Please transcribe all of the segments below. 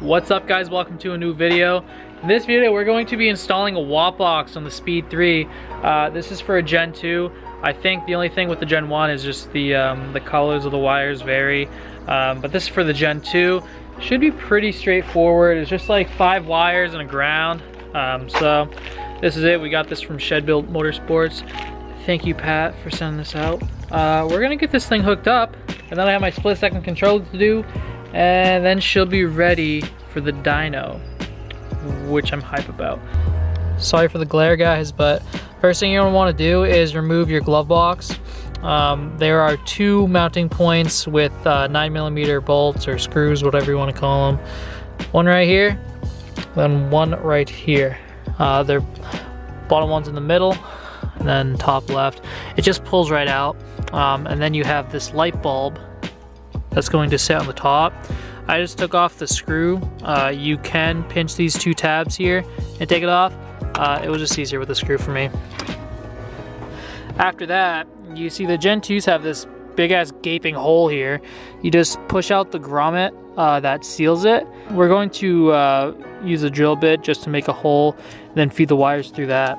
What's up guys, welcome to a new video. In this video we're going to be installing a WOT box on the Speed 3. Uh, this is for a Gen 2. I think the only thing with the Gen 1 is just the, um, the colors of the wires vary. Um, but this is for the Gen 2. Should be pretty straightforward. It's just like five wires and a ground. Um, so this is it. We got this from Shed Built Motorsports. Thank you Pat for sending this out. Uh, we're gonna get this thing hooked up and then I have my split second controller to do and then she'll be ready for the dyno, which I'm hype about. Sorry for the glare guys, but first thing you're gonna wanna do is remove your glove box. Um, there are two mounting points with uh, nine millimeter bolts or screws, whatever you wanna call them. One right here, then one right here. Uh, their bottom one's in the middle, and then top left. It just pulls right out. Um, and then you have this light bulb that's going to sit on the top. I just took off the screw. Uh, you can pinch these two tabs here and take it off. Uh, it was just easier with the screw for me. After that, you see the Gen 2s have this big ass gaping hole here. You just push out the grommet uh, that seals it. We're going to uh, use a drill bit just to make a hole, then feed the wires through that.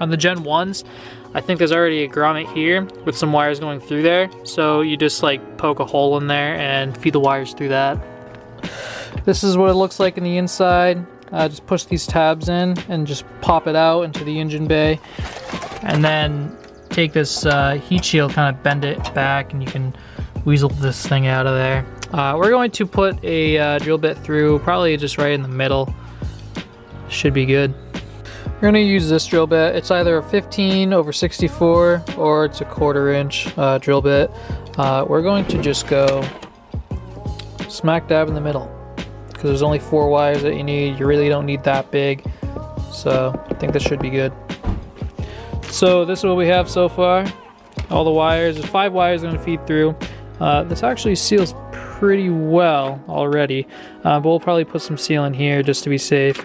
On the Gen 1s, I think there's already a grommet here with some wires going through there. So you just like poke a hole in there and feed the wires through that. This is what it looks like in the inside. Uh, just push these tabs in and just pop it out into the engine bay. And then take this uh, heat shield, kind of bend it back and you can weasel this thing out of there. Uh, we're going to put a uh, drill bit through, probably just right in the middle. Should be good. We're gonna use this drill bit. It's either a 15 over 64 or it's a quarter inch uh, drill bit. Uh, we're going to just go smack dab in the middle because there's only four wires that you need. You really don't need that big. So I think this should be good. So this is what we have so far. All the wires, there's five wires gonna feed through. Uh, this actually seals pretty well already, uh, but we'll probably put some seal in here just to be safe.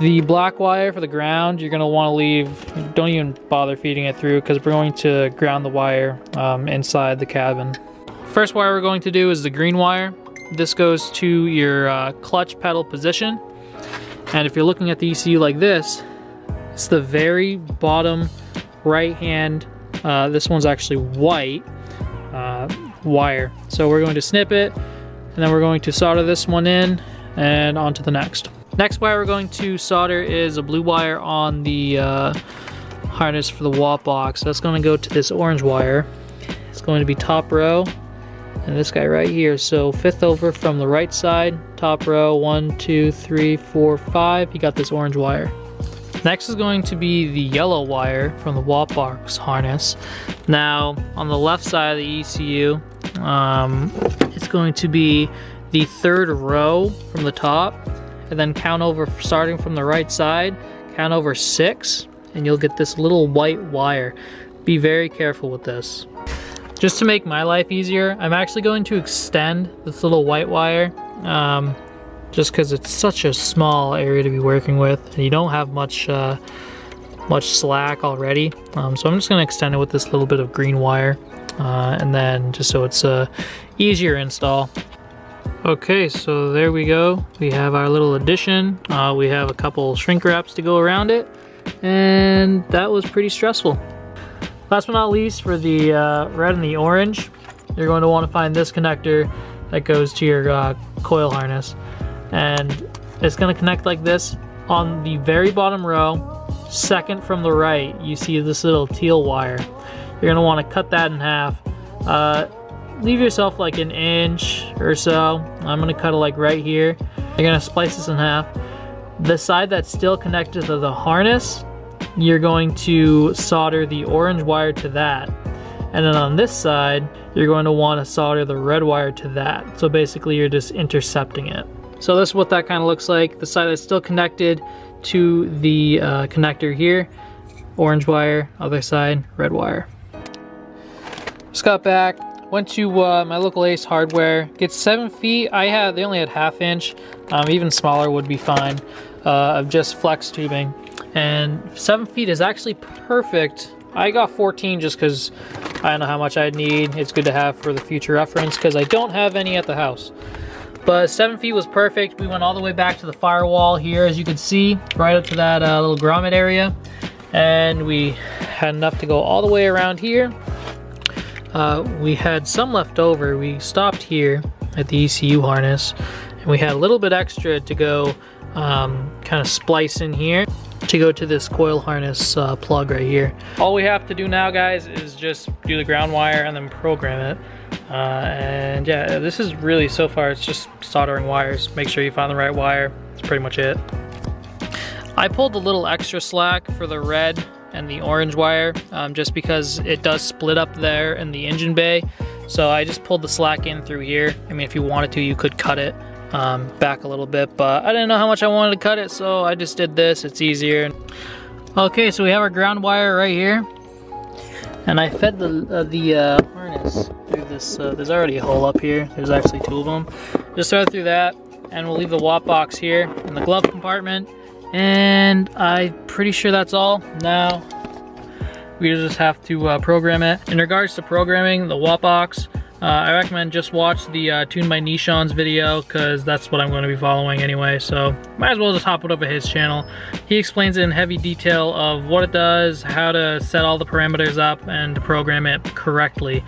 The black wire for the ground, you're gonna wanna leave, don't even bother feeding it through because we're going to ground the wire um, inside the cabin. First wire we're going to do is the green wire. This goes to your uh, clutch pedal position. And if you're looking at the ECU like this, it's the very bottom right hand. Uh, this one's actually white uh, wire. So we're going to snip it and then we're going to solder this one in and onto the next. Next wire we're going to solder is a blue wire on the uh, harness for the WOT box. That's going to go to this orange wire. It's going to be top row and this guy right here. So fifth over from the right side, top row, one, two, three, four, five. You got this orange wire. Next is going to be the yellow wire from the WOT box harness. Now on the left side of the ECU, um, it's going to be the third row from the top and then count over starting from the right side count over six and you'll get this little white wire. Be very careful with this. Just to make my life easier I'm actually going to extend this little white wire um, just because it's such a small area to be working with and you don't have much uh, much slack already. Um, so I'm just gonna extend it with this little bit of green wire uh, and then just so it's a uh, easier install Okay, so there we go. We have our little addition. Uh, we have a couple shrink wraps to go around it. And that was pretty stressful. Last but not least, for the uh, red and the orange, you're going to want to find this connector that goes to your uh, coil harness. And it's going to connect like this. On the very bottom row, second from the right, you see this little teal wire. You're going to want to cut that in half. Uh, leave yourself like an inch or so. I'm gonna cut it like right here. You're gonna splice this in half. The side that's still connected to the harness, you're going to solder the orange wire to that. And then on this side, you're going to want to solder the red wire to that. So basically you're just intercepting it. So this is what that kind of looks like. The side that's still connected to the uh, connector here, orange wire, other side, red wire. Just got back, Went to uh, my local Ace Hardware. Get seven feet. I had they only had half inch. Um, even smaller would be fine. Uh, of just flex tubing, and seven feet is actually perfect. I got 14 just because I don't know how much I'd need. It's good to have for the future reference because I don't have any at the house. But seven feet was perfect. We went all the way back to the firewall here, as you can see, right up to that uh, little grommet area. And we had enough to go all the way around here. Uh, we had some left over. We stopped here at the ECU harness and we had a little bit extra to go um, kind of splice in here to go to this coil harness uh, plug right here. All we have to do now guys is just do the ground wire and then program it. Uh, and yeah, this is really, so far, it's just soldering wires. Make sure you find the right wire. That's pretty much it. I pulled a little extra slack for the red and the orange wire um, just because it does split up there in the engine bay. So I just pulled the slack in through here. I mean, if you wanted to, you could cut it um, back a little bit, but I didn't know how much I wanted to cut it, so I just did this. It's easier. Okay, so we have our ground wire right here. And I fed the, uh, the uh, harness through this, uh, there's already a hole up here. There's actually two of them. Just throw through that, and we'll leave the WOT box here in the glove compartment. And I'm pretty sure that's all. Now, we just have to uh, program it. In regards to programming the WOT box, uh, I recommend just watch the uh, Tune by Nishon's video because that's what I'm going to be following anyway. So might as well just hop it over his channel. He explains in heavy detail of what it does, how to set all the parameters up and program it correctly.